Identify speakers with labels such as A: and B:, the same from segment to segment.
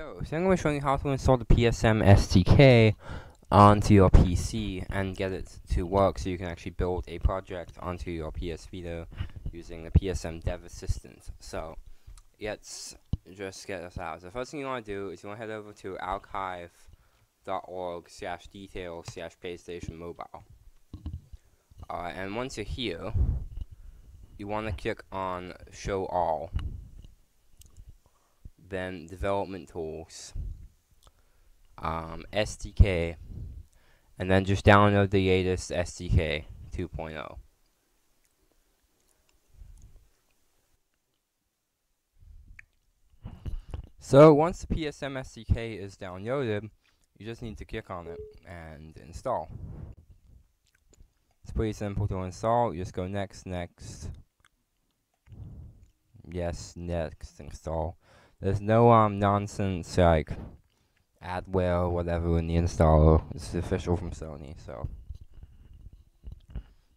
A: Yo, so I'm going to show you how to install the PSM SDK onto your PC and get it to work so you can actually build a project onto your PS Vita using the PSM Dev Assistant. So, let's just get this out. So the first thing you want to do is you want to head over to archive.org slash detail slash PlayStation Mobile. Alright, and once you're here, you want to click on Show All then development tools, um, SDK, and then just download the latest SDK 2.0. So once the PSM SDK is downloaded, you just need to click on it and install. It's pretty simple to install. You just go next, next. Yes, next, install. There's no um nonsense like adware whatever in the installer. It's official from Sony, so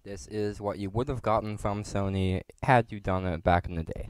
A: this is what you would have gotten from Sony had you done it back in the day.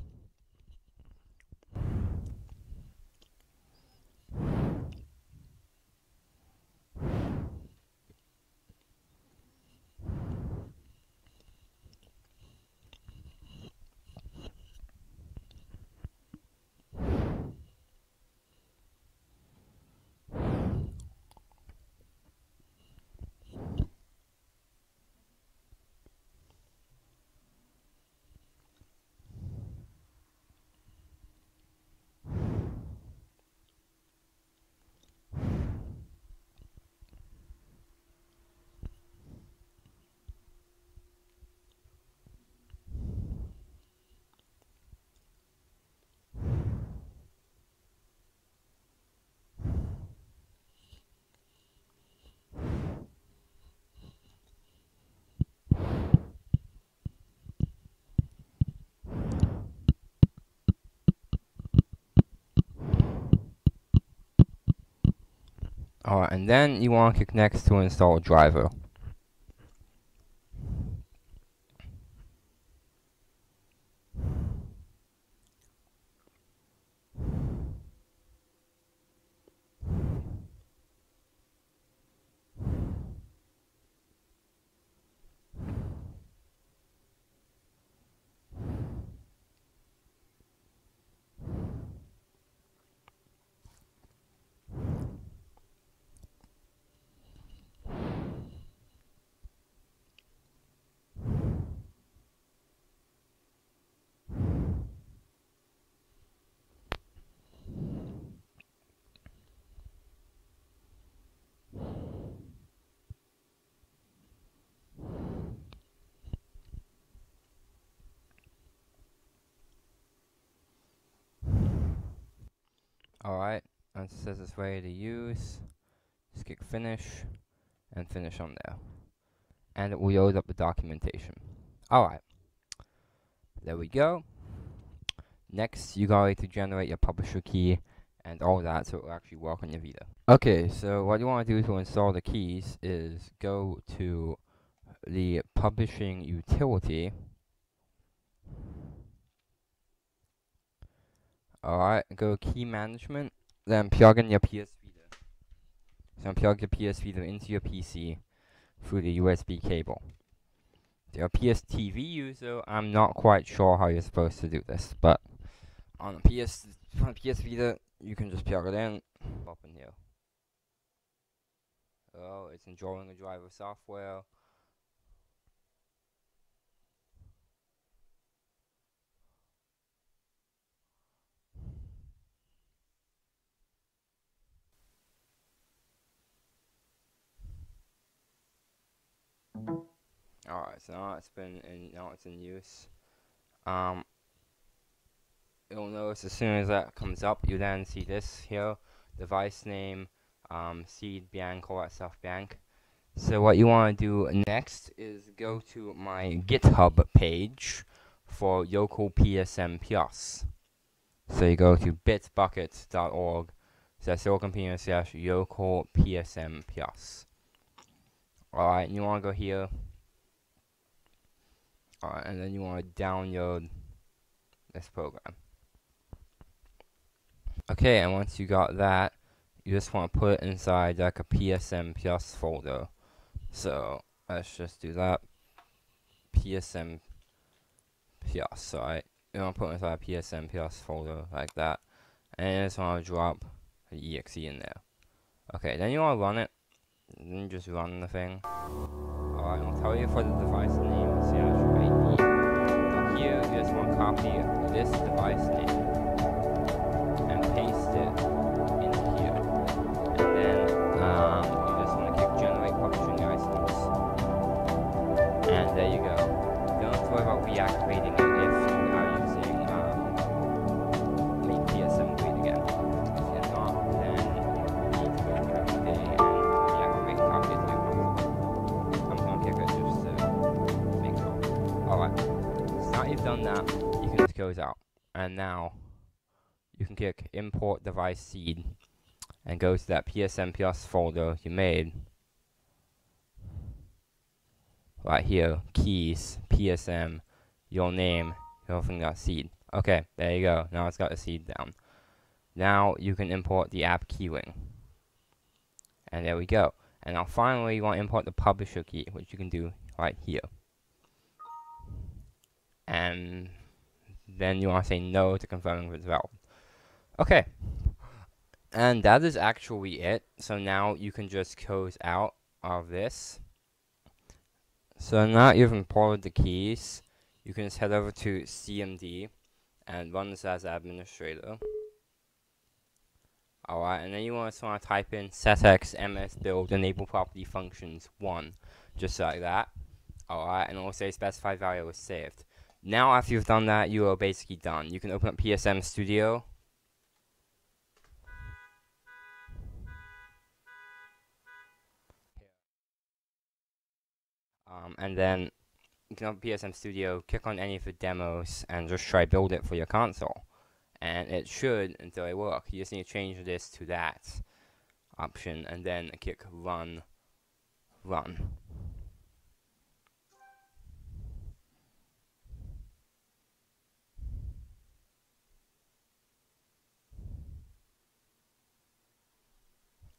A: Alright, and then you want to click next to install driver. Alright, and it says it's ready to use. Just click finish and finish on there. And it will load up the documentation. Alright. There we go. Next, you got to generate your publisher key and all that so it will actually work on your Vita. Okay, so what you want to do to install the keys is go to the publishing utility Alright, go key management, then plug in your PS Vita. So plug your PS Vita into your PC through the USB cable. You're a PS TV user, I'm not quite sure how you're supposed to do this, but on a PS on a PS Vita, you can just plug it in, up in here. Oh, it's enjoying the driver software. Alright, so now it's been in now it's in use. Um you'll notice as soon as that comes up you then see this here, device name, um, seed bank, that stuff bank. So what you want to do next is go to my GitHub page for Local PSM Plus. So you go to bitbucket.org slash computer slash Local PSM Plus. Alright, you want to go here Alright, and then you want to download this program. Okay, and once you got that, you just want to put it inside like a PSM Plus folder. So let's just do that. PSM Plus, right? You want to put it inside a PSM Plus folder like that. And you just want to drop the exe in there. Okay, then you want to run it. Then just run the thing. Alright, I'll tell you for the device name, here, you just want to copy this device name that, you can just close out. And now you can click import device seed and go to that PSM Plus folder you made. Right here keys PSM your name your thing got seed. Okay there you go. Now it's got the seed down. Now you can import the app keyring and there we go. And now finally you want to import the publisher key which you can do right here and then you want to say no to confirming the development Okay. And that is actually it. So now you can just close out of this. So now you've imported the keys. You can just head over to CMD and run this as administrator. Alright, and then you want to want to type in setx ms build enable property functions 1. Just like that. Alright, and also specify value is saved. Now after you've done that, you are basically done. You can open up PSM Studio Um, and then you can open PSM Studio, click on any of the demos, and just try build it for your console. And it should, until it work. You just need to change this to that option, and then click Run, Run.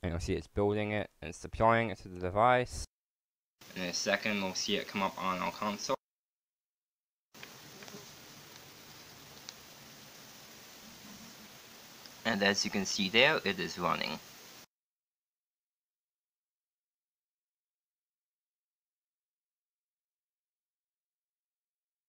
A: And you'll see it's building it, and it's deploying it to the device. In a second, we'll see it come up on our console. And as you can see there, it is running.